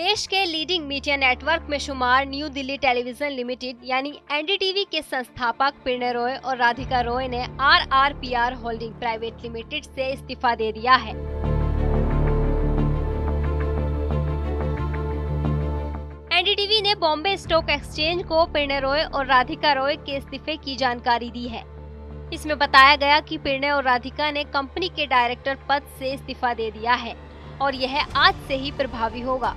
देश के leading media network में शुमार न्यू दिल्ली टेलीविज़न लिमिटेड यानी एनडीटीवी के संस्थापक पिण्य रॉय और राधिका रॉय ने आरआरपीआर होल्डिंग प्राइवेट लिमिटेड से इस्तीफा दे दिया है। एनडीटीवी ने बॉम्बे स्टॉक एक्सचेंज को पिण्य रॉय और राधिका रॉय के इस्तीफे की जानकारी दी है। इसमें बताया गया कि पिण्य और राधिका ने कंपनी के डायरेक्टर पद से इस्तीफा दे दिया है और यह आज से ही प्रभावी होगा।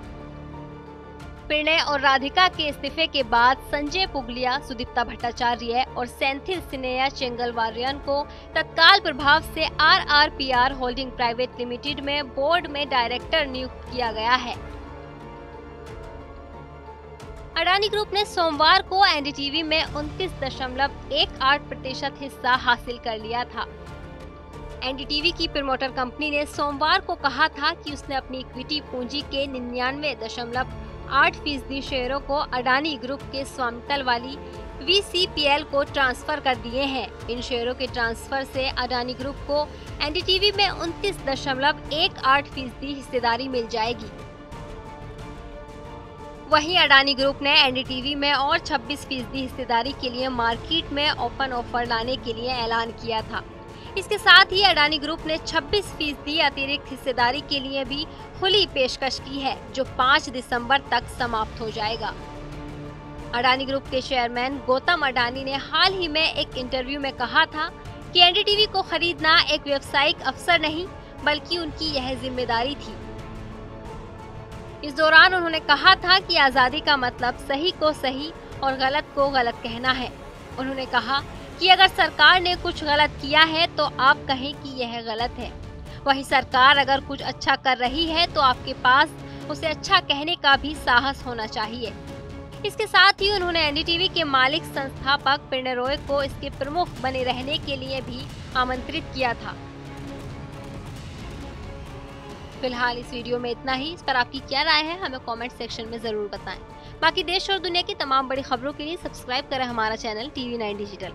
पिणय और राधिका के इस्तीफे के बाद संजय पुगलिया, सुदीप्ता भट्टाचार्य और सेंथिल सिनेया चेंगलवारियन को तत्काल प्रभाव से आरआरपीआर होल्डिंग प्राइवेट लिमिटेड में बोर्ड में डायरेक्टर नियुक्त किया गया है। अडानी ग्रुप ने सोमवार को एनडीटीवी में उनतीस दशमलव एक आठ प्रतिशत हिस्सा हासिल कर लिया था। एनडीटीवी की प्रमोटर कंपनी ने सोमवार को कहा था कि उसने अपनी इक्विटी पूंजी के निन्यानवे दशमलव आठ फ़ीसदी शेयरों को अडानी ग्रुप के स्वामित्व वाली वीसीपीएल को ट्रांसफ़र कर दिए हैं। इन शेयरों के ट्रांसफ़र से अडानी ग्रुप को एनडीटीवी में उनतीस दशमलव एक आठ फ़ीसदी हिस्सेदारी मिल जाएगी। वहीं अडानी ग्रुप ने एनडीटीवी में और 26 फ़ीसदी हिस्सेदारी के लिए मार्केट में ओपन ऑफ़र लाने के लिए ऐलान किया था। इसके साथ ही अडानी ग्रुप ने 26 फ़ीसदी अतिरिक्त हिस्सेदारी के लिए भी खुली पेशकश की है, जो 5 दिसंबर तक समाप्त हो जाएगा। अडानी ग्रुप के चेयरमैन गौतम अडानी ने हाल ही में एक इंटरव्यू में कहा था कि एनडीटीवी को खरीदना एक व्यवसायिक अवसर नहीं, बल्कि उनकी यह ज़िम्मेदारी थी। इस दौरान उन्होंने कहा था कि आज़ादी का मतलब सही को सही और गलत को गलत कहना है। उन्होंने कहा कि अगर सरकार ने कुछ गलत किया है तो आप कहें कि यह गलत है। वही सरकार अगर कुछ अच्छा कर रही है तो आपके पास उसे अच्छा कहने का भी साहस होना चाहिए। इसके साथ ही उन्होंने एनडीटीवी के मालिक संस्थापक पिण्य रॉय को इसके प्रमुख बने रहने के लिए भी आमंत्रित किया था। फ़िलहाल इस वीडियो में इतना ही। इस पर आपकी क्या राय है, हमें कमेंट सेक्शन में ज़रूर बताएँ। बाकी देश और दुनिया की तमाम बड़ी खबरों के लिए सब्सक्राइब करें हमारा चैनल टीवी नाइन डिजिटल।